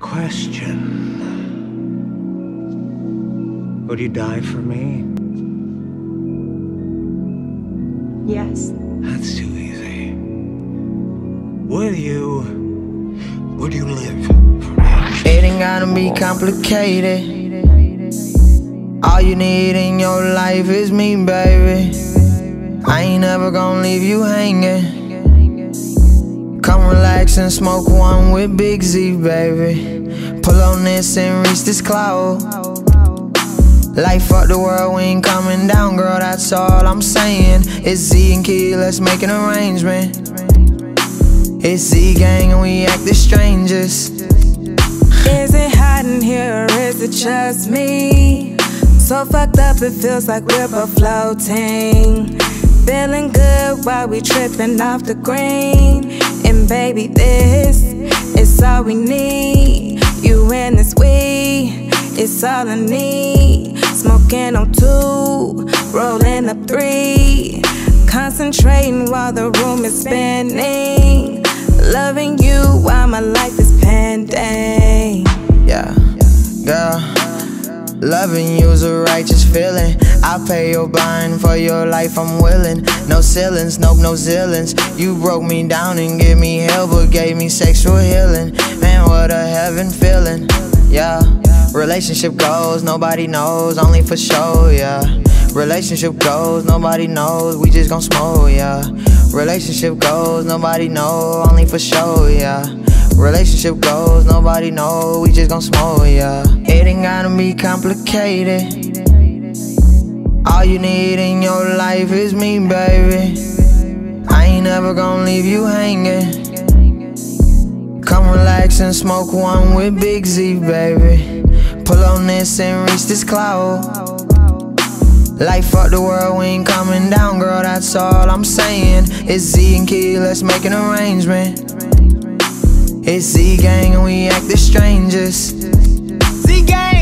Question. Would you die for me? Yes. That's too easy. Will you? Would you live for me? It ain't gotta be complicated. All you need in your life is me, baby. I ain't never gonna leave you hanging. Come relax and smoke one with Big Z, baby. Pull on this and reach this cloud. Life fuck the world, we ain't coming down, girl, that's all I'm saying. It's Z and Key, let's make an arrangement. It's Z gang and we act the strangest. Is it hot in here or is it just me? So fucked up, it feels like we're both floating. Feeling good while we tripping off the green. Baby, this is all we need. You and this weed, it's all I need. Smoking on two, rolling up three. Concentrating while the room is spinning. Loving you while my life is Loving you's a righteous feeling. I pay your bond for your life, I'm willing. No ceilings, nope, no ceilings. You broke me down and gave me hell, but gave me sexual healing. Man, what a heaven feeling. Yeah, relationship goals, nobody knows, only for show, yeah. Relationship goals, nobody knows, we just gon' smoke, yeah. Relationship goals, nobody know, only for show, yeah. Relationship goals, nobody know, we just gon' smoke, yeah. It ain't gotta be complicated. All you need in your life is me, baby. I ain't never gonna leave you hanging. Come relax and smoke one with Big Z, baby. Pull on this and reach this cloud. Life fuck the world, we ain't coming down, girl, that's all I'm saying. It's Z and Key, let's make an arrangement. It's Z gang and we act the strangest. Sie gehen